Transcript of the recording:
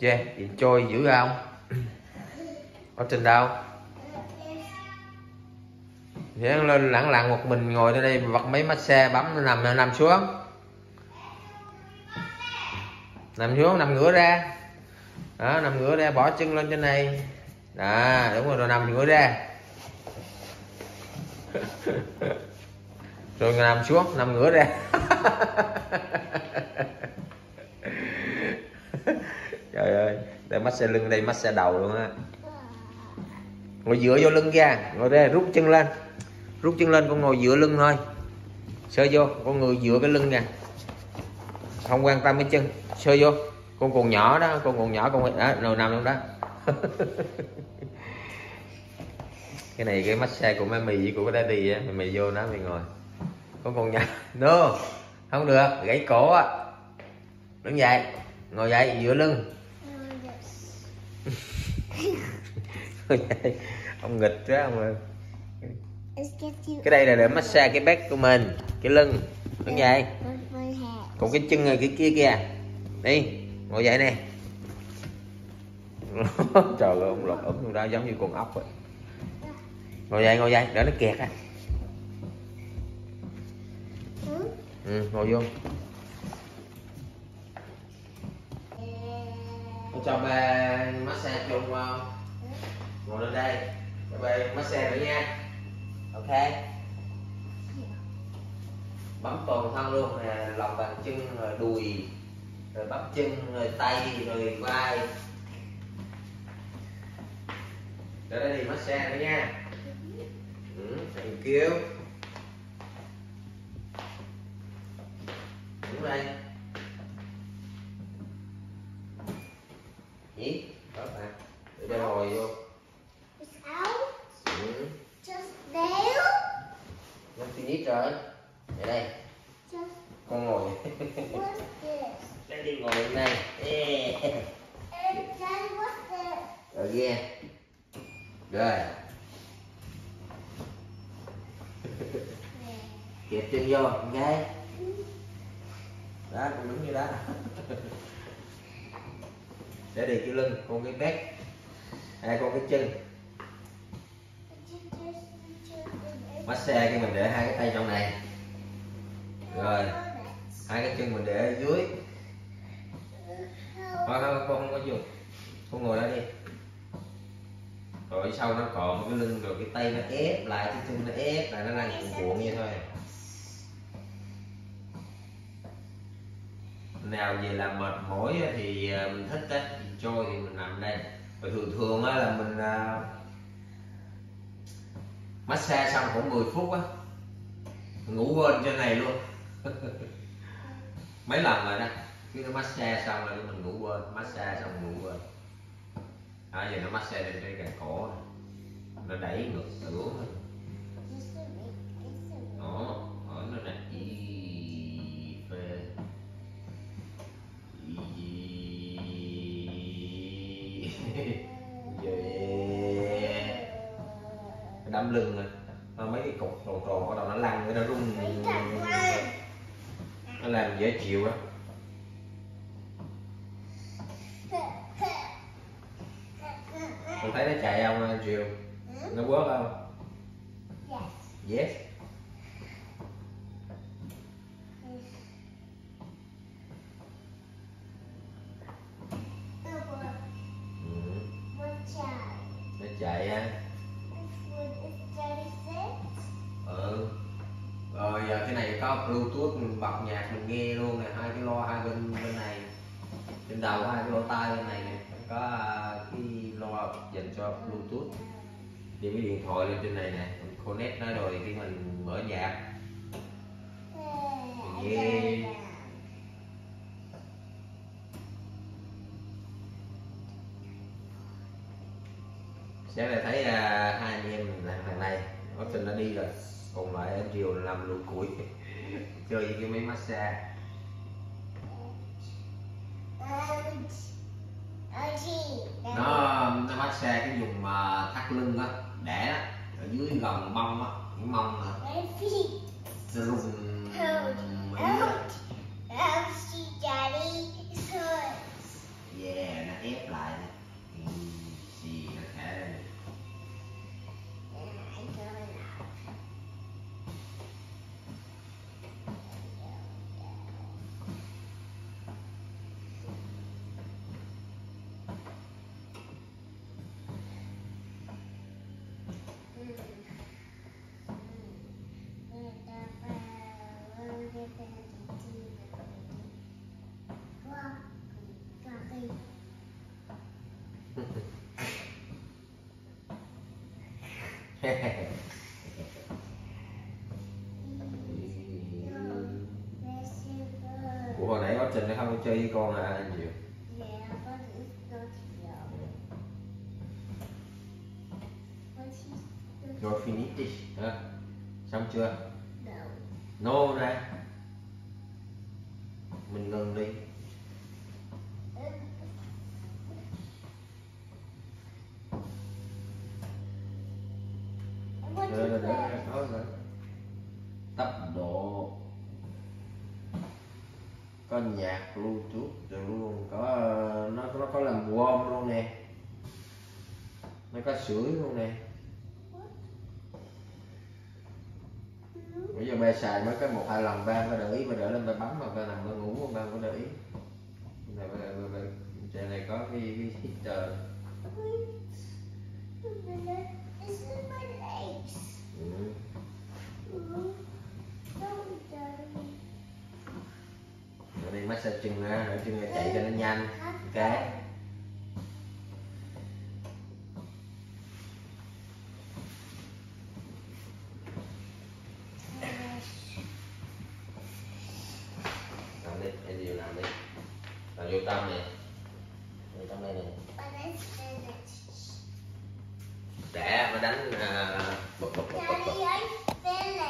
yeah, chơi trôi dữ không? Ở trên đâu Thế lên lẳng lặng một mình ngồi ở đây vặt mấy massage bấm nằm nằm xuống. Nằm xuống nằm ngửa ra. Đó nằm ngửa ra bỏ chân lên trên này. Đó đúng rồi rồi nằm ngửa ra. Rồi nằm xuống nằm ngửa ra trời ơi massage lưng đây massage đầu luôn á. Ngồi dựa vô lưng ra, ngồi đây, rút chân lên. Rút chân lên, con ngồi dựa lưng thôi. Sơ vô, con người dựa cái lưng nè. Không quan tâm cái chân, sơ vô. Con còn nhỏ đó, con còn nhỏ, con đó nồi nằm luôn đó. Cái này cái massage của mẹ mì với của cái daddy á mày vô nó mày ngồi. Con còn nhỏ no, không được, gãy cổ á. Đứng dậy, ngồi dậy, dựa lưng ông nghịch quá ông ơi. Cái đây là để massage cái back của mình cái lưng đứng dậy with my hat. còn cái chân rồi cái kia kìa. Đi ngồi dậy nè. Trời ơi ông lột ấm luôn đó giống như con ốc vậy. Ngồi dậy ngồi dậy để nó kẹt á. Ừ, ngồi vô cho ba massage chung không ờ, ngồi lên đây. Cho ba massage nữa nha. Ok. Bấm toàn thân luôn nè lòng bàn chân rồi đùi rồi bắp chân rồi tay rồi vai. Để đây thì massage nữa nha. Ừ, thank you. Đúng đây gì đó bạn để cho ngồi vô ừ. Nó finish rồi. Để đây. Con ngồi. đây đi ngồi lên đây rồi ghe rồi. Kẹp chân vô con gái. Đó con đứng như đó. Để đi cái lưng con cái bét hai con cái chân. Massage cái mình để hai cái tay trong này. Rồi, hai cái chân mình để ở dưới. Thôi thôi con không có dùng. Con ngồi đó đi. Rồi, sau nó còn cái lưng rồi cái tay nó ép lại, cái chân nó ép lại, nó đang cuộn cuộn như thôi. Nào, về làm mệt mỏi thì ờ, mình thích á trôi thì mình nằm đây thường thường là mình à, massage xong khoảng 10 phút á ngủ quên trên này luôn. Mấy lần rồi đó khi nó massage xong là mình ngủ quên massage xong ngủ quên. À, giờ nó massage lên trên cạnh cổ nó đẩy ngược thôi. đó Đấm lưng này mấy cái cục tròn tròn bắt đầu nó lăn cái nó rung. Nó làm dễ chịu á con thấy nó chạy không chiều nó quớt không? Yes. ừ. Nó chạy á cái này có bluetooth mình bật nhạc mình nghe luôn này hai cái loa hai bên bên này. Trên đầu hai cái lỗ tai bên này này có à, cái loa dành cho bluetooth. Đi cái điện thoại lên trên này nè mình connect nó rồi khi mình mở nhạc. Yeah. sáng nay thấy à, hai anh em làm thằng này Austin đã đi rồi còn lại em chiều là làm lùi củi chơi với cái máy massage. Nó nó massage cái vùng mà thắt lưng á đẻ á ở dưới gần mông á cái mông á nó rung Out. mấy á. Out. Out. See, Daddy. It's hurt. yeah nó ép Vegetable. Ủa hồi nãy quá trình nó không chơi với con à not Rồi finish hả? Xong chưa? No. Nè Mình ngừng đi What Rồi, rồi, is rồi, that? rồi, rồi. Tốc độ Có nhạc bluetooth rồi luôn Có nó, nó có làm warm luôn nè. Nó có sưởi luôn nè. Bây giờ ba xài mới có một hai lần ba mới để ý ba đỡ lên ba bấm mà ba nằm ba ngủ ba có để ý. Này ba, ba, ba, trên này có cái cái heater legs. ừ. Sẽ chừng massage chân ra chạy cho nó nhanh ok? Làm đi em điều làm đi? Làm vô tâm này vô tâm đây nè. But it's đánh à, à